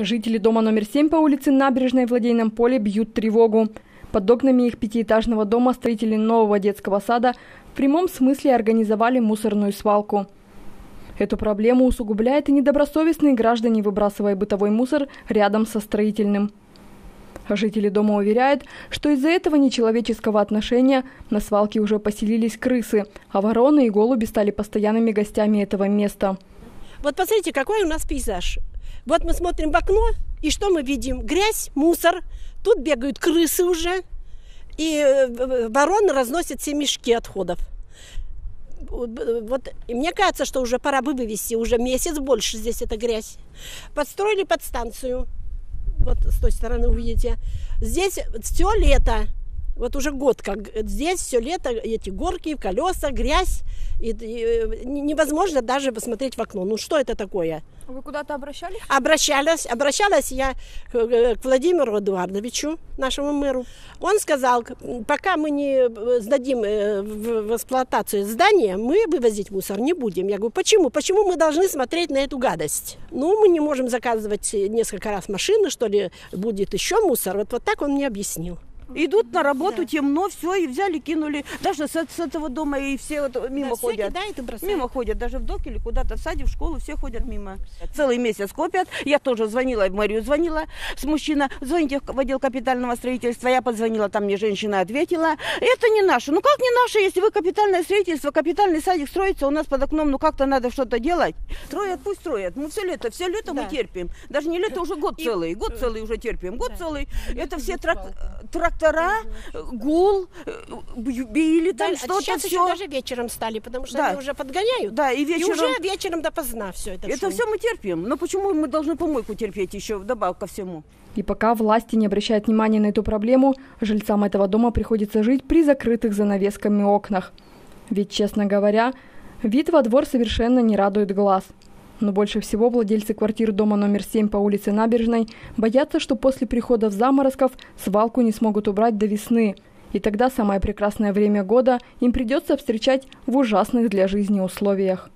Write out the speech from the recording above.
Жители дома номер 7 по улице Набережной в Ладейном поле бьют тревогу. Под окнами их пятиэтажного дома строители нового детского сада в прямом смысле организовали мусорную свалку. Эту проблему усугубляет и недобросовестные граждане, выбрасывая бытовой мусор рядом со строительным. Жители дома уверяют, что из-за этого нечеловеческого отношения на свалке уже поселились крысы, а вороны и голуби стали постоянными гостями этого места. Вот посмотрите, какой у нас пейзаж. Вот мы смотрим в окно, и что мы видим? Грязь, мусор. Тут бегают крысы уже. И э, вороны разносят все мешки отходов. Вот и мне кажется, что уже пора бы вывести. Уже месяц больше здесь эта грязь. Подстроили подстанцию. Вот с той стороны увидите. Здесь все лето вот уже год, как здесь все лето, эти горки, колеса, грязь. И, и, э, невозможно даже посмотреть в окно. Ну что это такое? Вы куда-то обращались? Обращалась. Обращалась я к Владимиру Эдуардовичу, нашему мэру. Он сказал, пока мы не э, сдадим э, в эксплуатацию здание, мы вывозить мусор не будем. Я говорю, почему? Почему мы должны смотреть на эту гадость? Ну, мы не можем заказывать несколько раз машины, что ли, будет еще мусор. Вот, вот так он мне объяснил. Идут на работу, да. темно, все, и взяли, кинули. Даже с, с этого дома и все вот мимо да, ходят. Все кидают и Мимо ходят, даже в док или куда-то в саде, в школу, все ходят мимо. Целый месяц копят. Я тоже звонила, в мэрию звонила с мужчина. Звоните в отдел капитального строительства. Я позвонила, там мне женщина ответила. Это не наше. Ну как не наше, если вы капитальное строительство, капитальный садик строится у нас под окном, ну как-то надо что-то делать. Строят, пусть строят. Мы все лето, все лето да. мы терпим. Даже не лето, уже год целый. Год целый уже терпим. Год да. целый. Это все трак... трак трактора, гул, били там да, что-то сейчас все. еще даже вечером стали, потому что да. они уже подгоняют. Да, и вечером. И уже вечером допоздна все это. Это шум. все мы терпим. Но почему мы должны помойку терпеть еще вдобавок ко всему? И пока власти не обращают внимания на эту проблему, жильцам этого дома приходится жить при закрытых занавесками окнах. Ведь, честно говоря, вид во двор совершенно не радует глаз. Но больше всего владельцы квартир дома номер 7 по улице Набережной боятся, что после прихода в заморозков свалку не смогут убрать до весны. И тогда самое прекрасное время года им придется встречать в ужасных для жизни условиях.